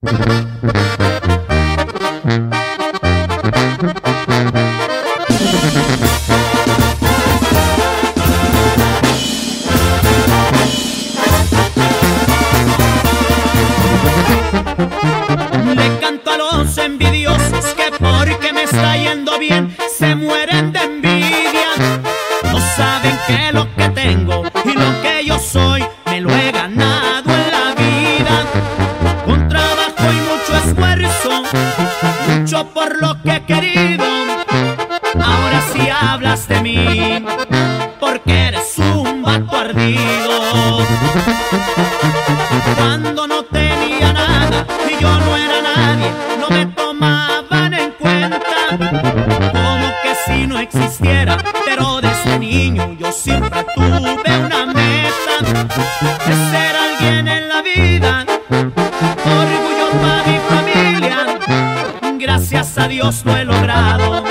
Le canto a los envidiosos lo que he querido. Ahora sí hablas de mí, porque eres un vato ardido. Cuando no tenía nada y yo no era nadie, no me tomaban en cuenta. Como que si no existiera, pero desde niño yo siempre tuve gracias a Dios lo he logrado.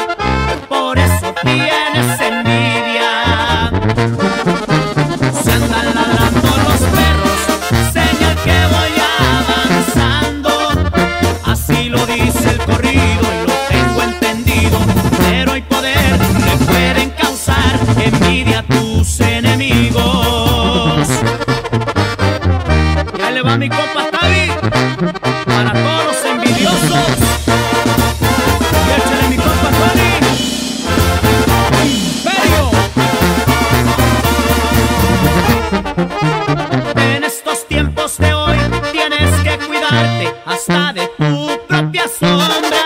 Por eso tienes envidia. Se andan ladrando los perros, señal que voy avanzando. Así lo dice el corrido y lo tengo entendido. Pero hay poder que pueden causar envidia a tus enemigos. Ya le va mi copa Tavi para todos En estos tiempos de hoy tienes que cuidarte hasta de tu propia sombra.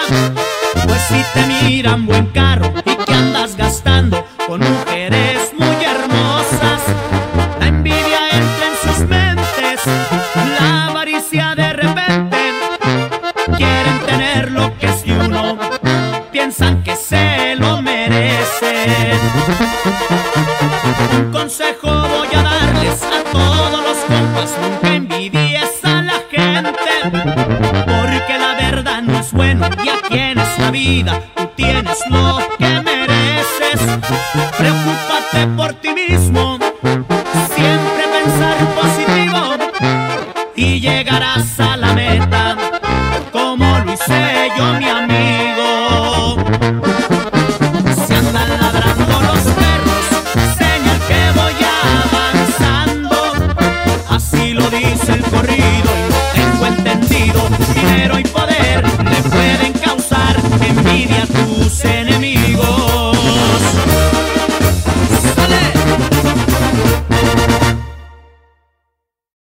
Pues si te miran buen carro y que andas gastando con mujeres muy hermosas, la envidia entra en sus mentes, la avaricia de repente. Quieren tener lo que es de uno, piensan que se lo merecen. Un consejo envidies a la gente, porque la verdad no es bueno y aquí en esta vida tú tienes lo que mereces. Preocúpate por ti mismo, dice el corrido